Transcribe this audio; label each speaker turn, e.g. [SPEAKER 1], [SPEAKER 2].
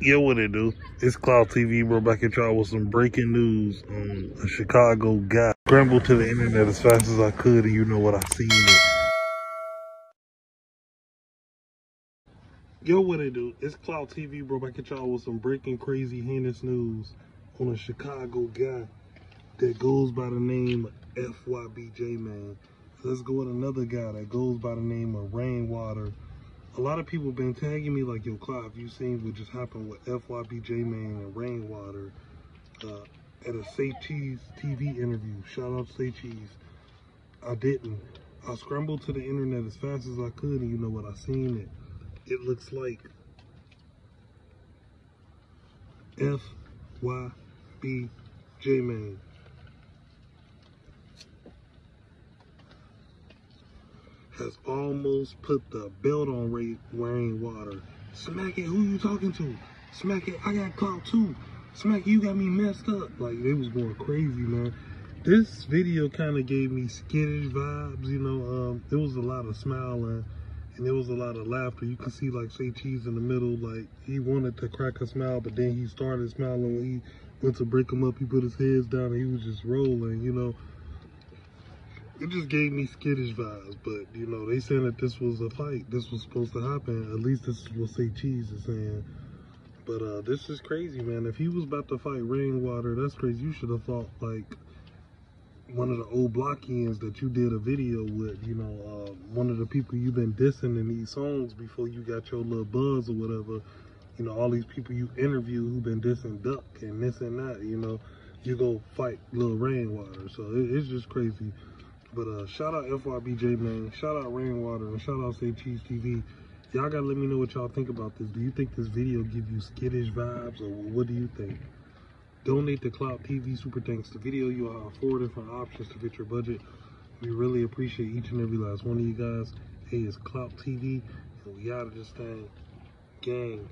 [SPEAKER 1] Yo, what it do? It's Clout TV, bro. Back at y'all with some breaking news on a Chicago guy. Scrambled to the internet as fast as I could, and you know what I seen it. Yo, what it do? It's Clout TV, bro. Back at y'all with some breaking, crazy, heinous news on a Chicago guy that goes by the name FYB J Mane. Let's go with another guy that goes by the name of Rainwater a lot of people been tagging me like, yo, Clive, you seen what just happened with FYBJ Man and Rainwater uh, at a Say Cheese TV interview. Shout out to Say Cheese. I didn't. I scrambled to the internet as fast as I could, and you know what? I seen it. It looks like FYBJ Man has almost put the belt on Ray Rainwater. Smack it, who you talking to? Smack it, I got clout too. Smack you got me messed up. Like, it was going crazy, man. This video kind of gave me skittish vibes, you know. Um, was a lot of smiling and there was a lot of laughter. You can see, like, Say Cheese in the middle, like, he wanted to crack a smile, but then he started smiling when he went to break him up. He put his heads down and he was just rolling, you know it just gave me skittish vibes. But you know, they saying that this was a fight. This was supposed to happen. At least this is what say cheese is saying. But uh, this is crazy, man. If he was about to fight Rainwater, that's crazy. You should have fought like one of the old Blockians that you did a video with. You know, uh, one of the people you've been dissing in these songs before you got your little buzz or whatever. You know, all these people you interview who've been dissing Duck and this and that. You know, you go fight Lil Rainwater. So it, it's just crazy. But uh, shout out FYB J Mane. Shout out Rainwater and shout out Say Cheese TV. Y'all gotta let me know what y'all think about this. Do you think this video give you skittish vibes or what do you think? Donate to Clout TV Super Thanks. The video you have four different options to fit your budget. We really appreciate each and every last one of you guys. Hey, it's Clout TV and we out of this thing. Gang.